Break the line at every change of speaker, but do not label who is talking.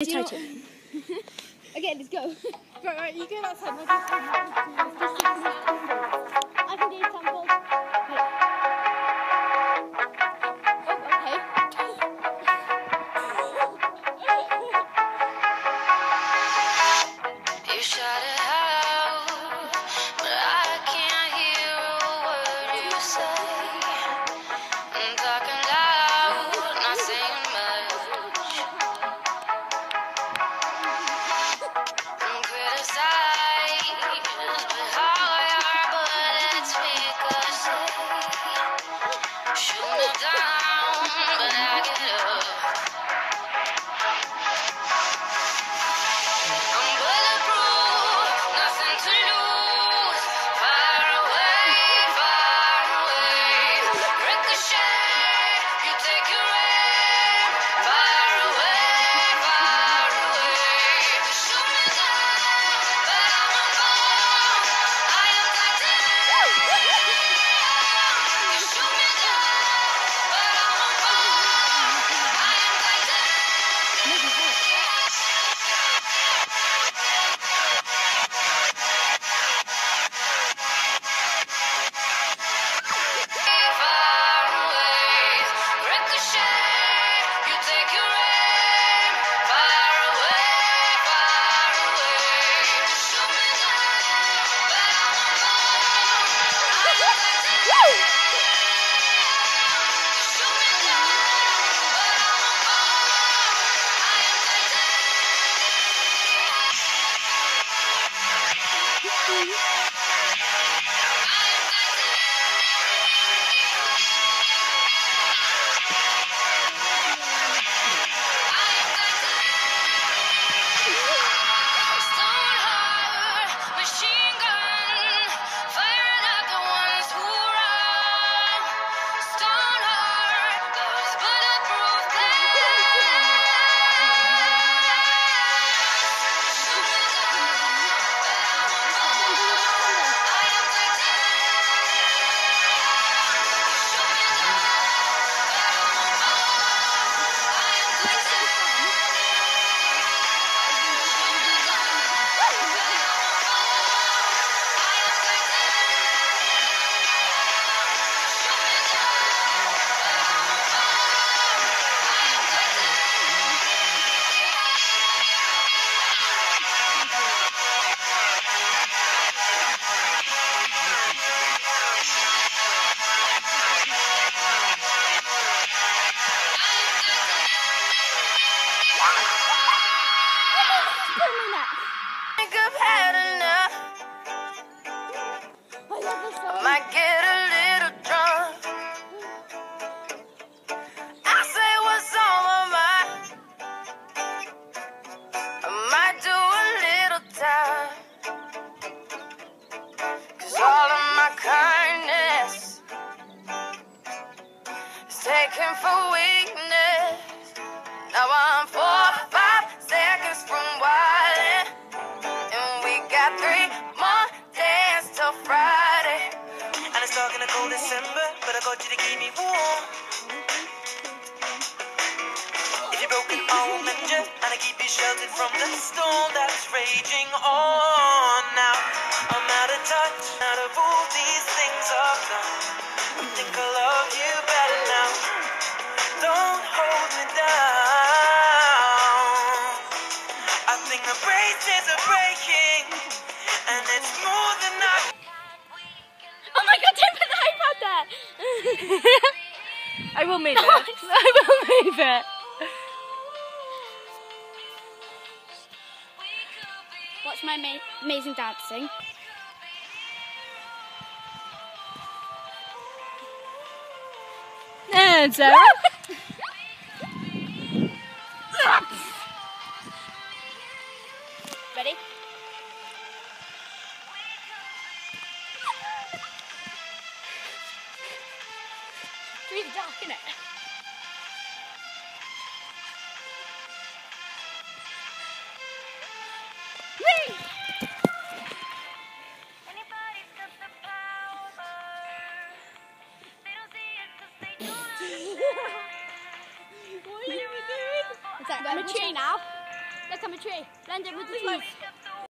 Do you know- okay, let's go.
Right, right, you go outside.
taken for weakness. Now I'm four, five seconds from wildin'. And we got three more days till Friday.
And it's not gonna go December, but I got you to keep me warm. If you're broken, I'll mend you, and I keep you sheltered from the storm that's raging on. I the braces are breaking, and it's more than I.
Oh my god, don't put the iPad there! I will move it. I will move it.
Watch my ma- amazing dancing.
And Sarah.
Really dark, isn't it? Whee!
Anybody's got the power. They don't see it 'cause they don't
Is that going to tune now? cucumber tree. Blend it with the cheese.